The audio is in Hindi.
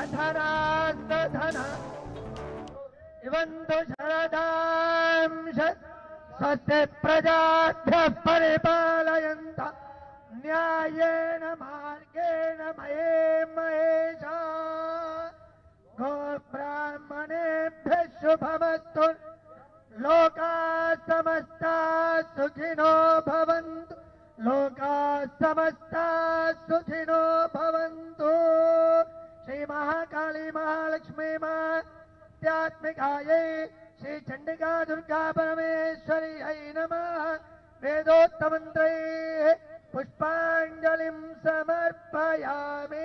अधरास्तधन इवन्तु शरदांश स्वस्य प्रजाभ्यः परिपालयन्त। न्यायेन मार्गेण मये महेशा। गोब्राह्मणेभ्यः शुभमस्तु। लोकाः समस्ताः सुखिनो भवन्तु। लोकाः समस्ताः सुखिनो भवन्तु। श्री महाकाली महालक्ष्मी महात्यात्मिकायै श्री चंडिका दुर्गा परमेश्वरी नमः। वेदोक्तमन्त्रैः पुष्पाञ्जलिं समर्पयामि।